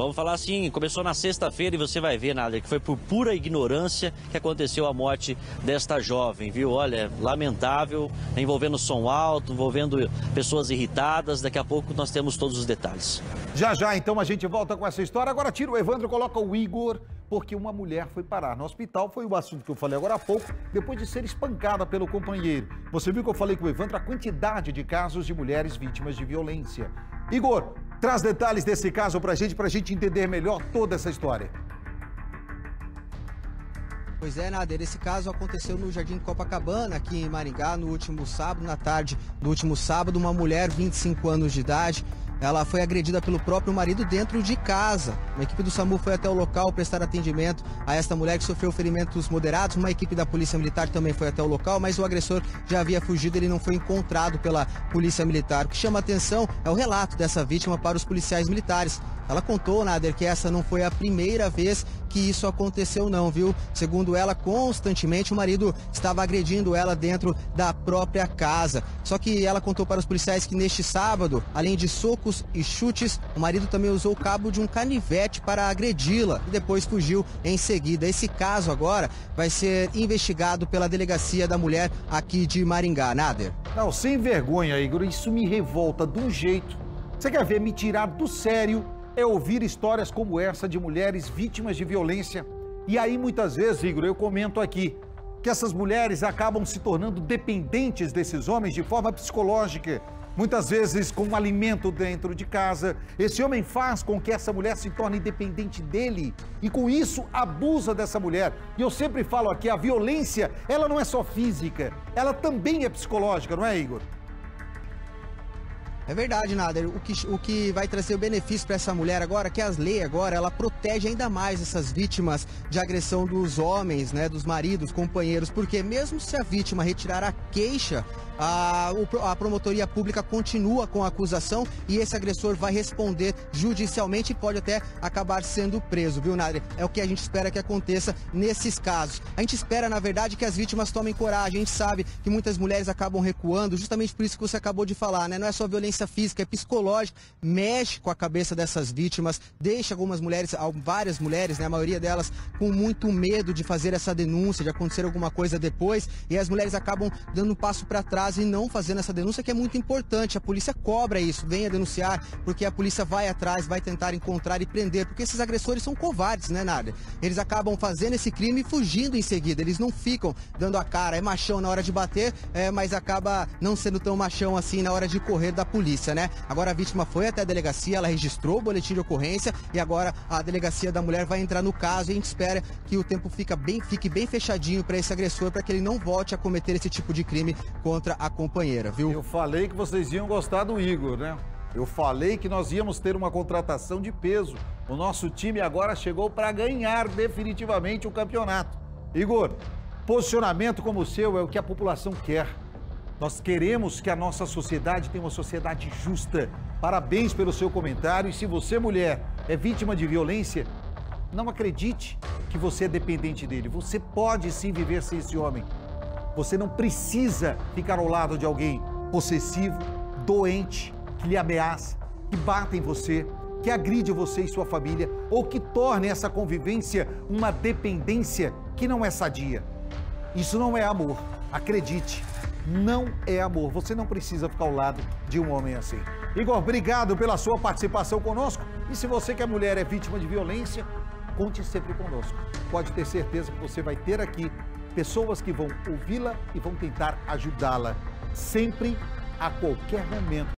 Vamos falar assim, começou na sexta-feira e você vai ver, nada, que foi por pura ignorância que aconteceu a morte desta jovem, viu? Olha, lamentável, envolvendo som alto, envolvendo pessoas irritadas. Daqui a pouco nós temos todos os detalhes. Já já, então, a gente volta com essa história. Agora tira o Evandro, coloca o Igor, porque uma mulher foi parar no hospital. Foi o assunto que eu falei agora há pouco, depois de ser espancada pelo companheiro. Você viu que eu falei com o Evandro a quantidade de casos de mulheres vítimas de violência. Igor, traz detalhes desse caso pra gente, pra gente entender melhor toda essa história. Pois é, Nader, esse caso aconteceu no Jardim Copacabana, aqui em Maringá, no último sábado, na tarde do último sábado. Uma mulher, 25 anos de idade, ela foi agredida pelo próprio marido dentro de casa. Uma equipe do SAMU foi até o local prestar atendimento a esta mulher que sofreu ferimentos moderados. Uma equipe da Polícia Militar também foi até o local, mas o agressor já havia fugido, ele não foi encontrado pela Polícia Militar. O que chama atenção é o relato dessa vítima para os policiais militares. Ela contou, Nader, que essa não foi a primeira vez que isso aconteceu não, viu? Segundo ela, constantemente o marido estava agredindo ela dentro da própria casa. Só que ela contou para os policiais que neste sábado, além de socos e chutes, o marido também usou o cabo de um canivete para agredi-la e depois fugiu em seguida. Esse caso agora vai ser investigado pela delegacia da mulher aqui de Maringá. Nader. Não, sem vergonha, Igor, isso me revolta de um jeito. Você quer ver me tirar do sério é ouvir histórias como essa de mulheres vítimas de violência. E aí, muitas vezes, Igor, eu comento aqui que essas mulheres acabam se tornando dependentes desses homens de forma psicológica. Muitas vezes com um alimento dentro de casa. Esse homem faz com que essa mulher se torne dependente dele e com isso abusa dessa mulher. E eu sempre falo aqui, a violência, ela não é só física, ela também é psicológica, não é, Igor? É verdade, Nader. O que, o que vai trazer o benefício para essa mulher agora, que as leis agora, ela protege ainda mais essas vítimas de agressão dos homens, né, dos maridos, companheiros, porque mesmo se a vítima retirar a queixa, a, a promotoria pública continua com a acusação e esse agressor vai responder judicialmente e pode até acabar sendo preso, viu, Nader? É o que a gente espera que aconteça nesses casos. A gente espera, na verdade, que as vítimas tomem coragem. A gente sabe que muitas mulheres acabam recuando, justamente por isso que você acabou de falar, né? Não é só violência violência física, é psicológica, mexe com a cabeça dessas vítimas, deixa algumas mulheres, várias mulheres, né, a maioria delas, com muito medo de fazer essa denúncia, de acontecer alguma coisa depois, e as mulheres acabam dando um passo para trás e não fazendo essa denúncia, que é muito importante. A polícia cobra isso, venha denunciar, porque a polícia vai atrás, vai tentar encontrar e prender, porque esses agressores são covardes, né, nada? Eles acabam fazendo esse crime e fugindo em seguida, eles não ficam dando a cara, é machão na hora de bater, é, mas acaba não sendo tão machão assim na hora de correr da polícia polícia, né? Agora a vítima foi até a delegacia, ela registrou o boletim de ocorrência e agora a delegacia da mulher vai entrar no caso e a gente espera que o tempo fica bem, fique bem fechadinho para esse agressor, para que ele não volte a cometer esse tipo de crime contra a companheira, viu? Eu falei que vocês iam gostar do Igor, né? Eu falei que nós íamos ter uma contratação de peso. O nosso time agora chegou para ganhar definitivamente o campeonato. Igor, posicionamento como o seu é o que a população quer. Nós queremos que a nossa sociedade tenha uma sociedade justa. Parabéns pelo seu comentário. E se você, mulher, é vítima de violência, não acredite que você é dependente dele. Você pode sim viver sem esse homem. Você não precisa ficar ao lado de alguém possessivo, doente, que lhe ameaça, que bate em você, que agride você e sua família, ou que torne essa convivência uma dependência que não é sadia. Isso não é amor. Acredite não é amor. Você não precisa ficar ao lado de um homem assim. Igor, obrigado pela sua participação conosco. E se você que é mulher é vítima de violência, conte sempre conosco. Pode ter certeza que você vai ter aqui pessoas que vão ouvi-la e vão tentar ajudá-la sempre, a qualquer momento.